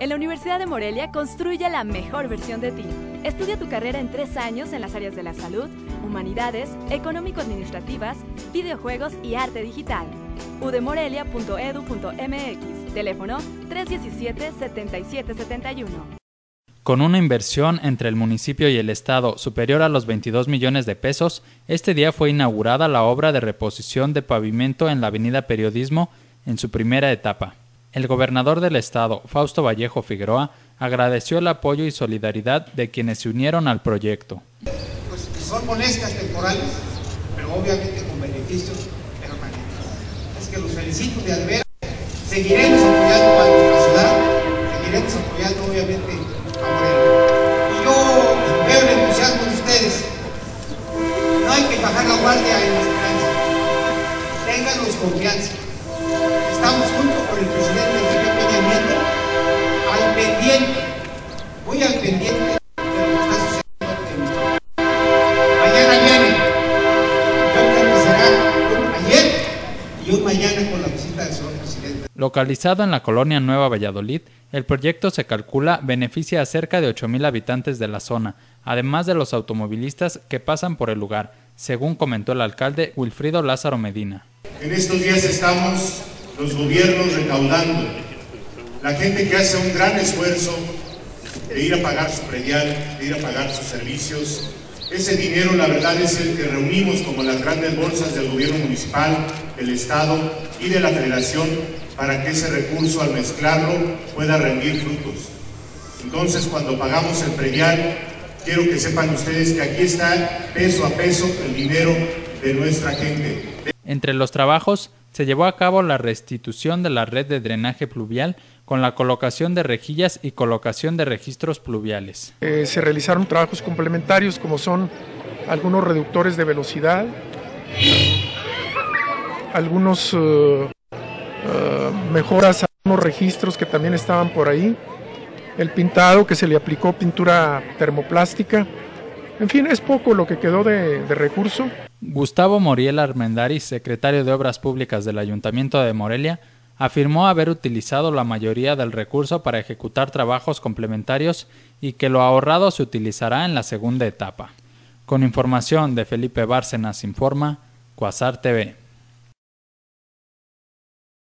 En la Universidad de Morelia construye la mejor versión de ti. Estudia tu carrera en tres años en las áreas de la salud, humanidades, económico-administrativas, videojuegos y arte digital. udemorelia.edu.mx, teléfono 317-7771. Con una inversión entre el municipio y el Estado superior a los 22 millones de pesos, este día fue inaugurada la obra de reposición de pavimento en la Avenida Periodismo en su primera etapa. El gobernador del estado, Fausto Vallejo Figueroa, agradeció el apoyo y solidaridad de quienes se unieron al proyecto. Pues son molestias temporales, pero obviamente con beneficios permanentes. Es que los felicito de Alvera. Seguiremos apoyando a nuestra ciudad, seguiremos apoyando obviamente a Morelia. Y yo veo el entusiasmo de ustedes. No hay que bajar la guardia en la esperanza. Ténganos confianza. Visita del señor presidente. Localizado en la colonia Nueva Valladolid, el proyecto se calcula beneficia a cerca de 8.000 habitantes de la zona, además de los automovilistas que pasan por el lugar, según comentó el alcalde Wilfrido Lázaro Medina. En estos días estamos los gobiernos recaudando, la gente que hace un gran esfuerzo de ir a pagar su predial, de ir a pagar sus servicios. Ese dinero, la verdad, es el que reunimos como las grandes bolsas del gobierno municipal, del Estado y de la Federación para que ese recurso, al mezclarlo, pueda rendir frutos. Entonces, cuando pagamos el predial, quiero que sepan ustedes que aquí está peso a peso el dinero de nuestra gente. Entre los trabajos se llevó a cabo la restitución de la red de drenaje pluvial con la colocación de rejillas y colocación de registros pluviales. Eh, se realizaron trabajos complementarios como son algunos reductores de velocidad, algunos uh, uh, mejoras a algunos registros que también estaban por ahí, el pintado que se le aplicó pintura termoplástica, en fin, es poco lo que quedó de, recurso. Gustavo Moriel Armendáriz, secretario de Obras Públicas del Ayuntamiento de Morelia, afirmó haber utilizado la mayoría del recurso para ejecutar trabajos complementarios y que lo ahorrado se utilizará en la segunda etapa. Con información de Felipe Bárcenas informa Cuasar TV.